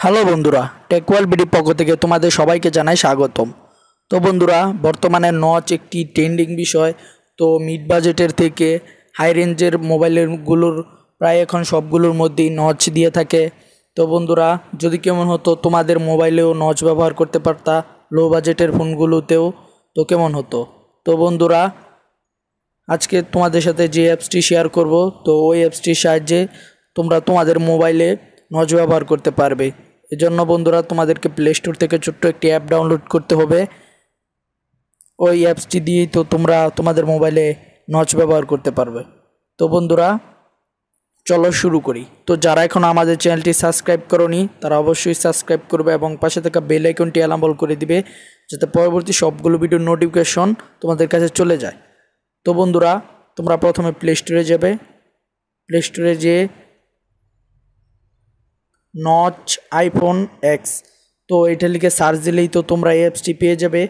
Hello বন্ধুরা, টেকওয়াল BD পক্ষ থেকে তোমাদের সবাইকে জানাই স্বাগতম। তো বন্ধুরা, বর্তমানে নচ একটি ট্রেন্ডিং বিষয়। তো মিড বাজেটের থেকে হাই রেঞ্জের মোবাইলগুলোর প্রায় এখন সবগুলোর মধ্যেই নচ দিয়ে থাকে। তো বন্ধুরা, যদি কেমন হতো তোমাদের মোবাইলেও নচ ব্যবহার করতে পারতা, লো বাজেটের ফোনগুলোতেও, তো কেমন হতো? তো বন্ধুরা, আজকে তোমাদের সাথে যে অ্যাপসটি শেয়ার করব, তো ওই অ্যাপসটির সাহায্যে তোমরা তোমাদের মোবাইলে নজ ব্যবহার করতে পারবে। এজন্য বন্ধুরা, তোমাদেরকে প্লে স্টোর থেকে ছোট্ট একটি অ্যাপ ডাউনলোড করতে হবে। ওই অ্যাপসটি দিয়েই তো তোমরা তোমাদের মোবাইলে নচ ব্যবহার করতে পারবে। তো বন্ধুরা, চলো শুরু করি। তো যারা এখন আমাদের চ্যানেলটি সাবস্ক্রাইব করনি, তারা অবশ্যই সাবস্ক্রাইব করবে এবং পাশে থাকা বেল আইকনটি অ্যালাম্বল করে দিবে, যাতে পরবর্তী সবগুলো ভিডিওর নোটিফিকেশন তোমাদের কাছে চলে যায়। তো বন্ধুরা, তোমরা প্রথমে প্লে স্টোরে যাবে। প্লে স্টোরে যেয়ে নচ আইফোন এক্স। তো এটা লিখে সার্চ দিলেই তো তোমরা এই অ্যাপসটি পেয়ে যাবে।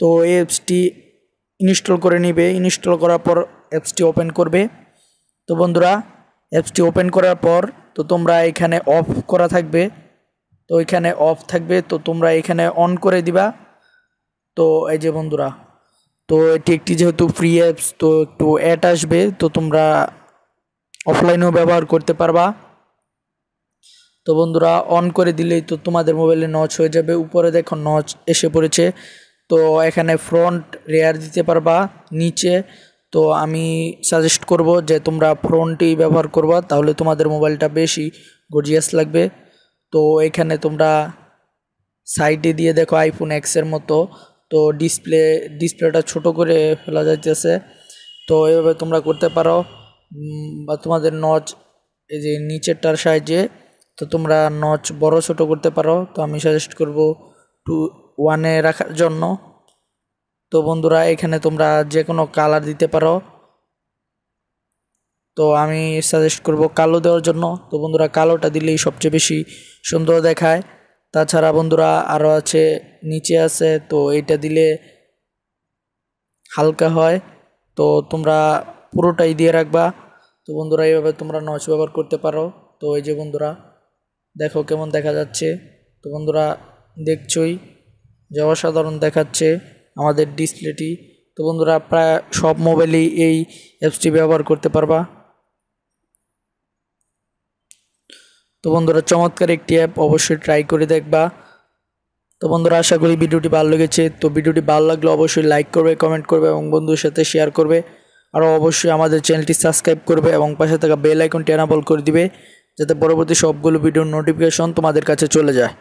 তো এই অ্যাপসটি ইনস্টল করে নিবে। ইনস্টল করার পর অ্যাপসটি ওপেন করবে। তো বন্ধুরা অ্যাপসটি ওপেন করার পর তো তোমরা এখানে অফ করা থাকবে। তো এখানে অফ থাকবে। তো তোমরা এখানে অন করে দিবা। তো এই যে বন্ধুরা, তো এটি একটি যেহেতু ফ্রি অ্যাপস তো একটু অ্যাড আসবে। তো তোমরা অফলাইনেও ব্যবহার করতে পারবা। তো বন্ধুরা অন করে দিলেই তো তোমাদের মোবাইলে নচ হয়ে যাবে। উপরে দেখো নচ এসে পড়েছে। তো এখানে ফ্রন্ট রেয়ার দিতে পারবা, নিচে। তো আমি সাজেস্ট করব যে তোমরা ফ্রন্টই ব্যবহার করবা, তাহলে তোমাদের মোবাইলটা বেশি গর্জিয়াস লাগবে। তো এখানে তোমরা সাইডে দিয়ে দেখো আইফোন এক্সের মতো। তো ডিসপ্লে ডিসপ্লেটা ছোট করে ফেলা যাইতেছে। তো এভাবে তোমরা করতে পারো। বা তোমাদের নচ এই যে নিচেরটার সাহায্যে তো তোমরা নচ বড়, ছোট করতে পারো। তো আমি সাজেস্ট করব টু ওয়ানে রাখার জন্য। তো বন্ধুরা, এখানে তোমরা যে কোনো কালার দিতে পারো। তো আমি সাজেস্ট করব কালো দেওয়ার জন্য। তো বন্ধুরা, কালোটা দিলেই সবচেয়ে বেশি সুন্দর দেখায়। তাছাড়া বন্ধুরা আরও আছে, নিচে আছে, তো এইটা দিলে হালকা হয়। তো তোমরা পুরোটাই দিয়ে রাখবা। তো বন্ধুরা, এইভাবে তোমরা নচ ব্যবহার করতে পারো। তো এই যে বন্ধুরা দেখো কেমন দেখা যাচ্ছে। তো বন্ধুরা, দেখছই যে অসাধারণ দেখাচ্ছে আমাদের ডিসপ্লেটি। তো বন্ধুরা, প্রায় সব মোবাইলেই এই অ্যাপসটি ব্যবহার করতে পারবা। তো বন্ধুরা, চমৎকার একটি অ্যাপ, অবশ্যই ট্রাই করে দেখবা। তো বন্ধুরা, আশা করি ভিডিওটি ভালো লেগেছে। তো ভিডিওটি ভালো লাগলে অবশ্যই লাইক করবে কমেন্ট করবে এবং বন্ধুর সাথে শেয়ার করবে। আরও অবশ্যই আমাদের চ্যানেলটি সাবস্ক্রাইব করবে এবং পাশে থাকা বেল আইকনটি অ্যানাবল করে দিবে। যাতে পরবর্তী সবগুলো ভিডিওর নোটিফিকেশন তোমাদের কাছে চলে যায়।